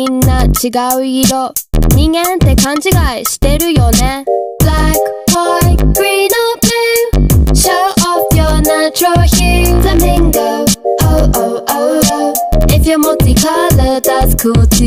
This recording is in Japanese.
みんな違う色人間って勘違いしてるよね Black, white, green or blue Show off your natural hue Flamingo, oh oh oh oh If you're multicolored that's cool too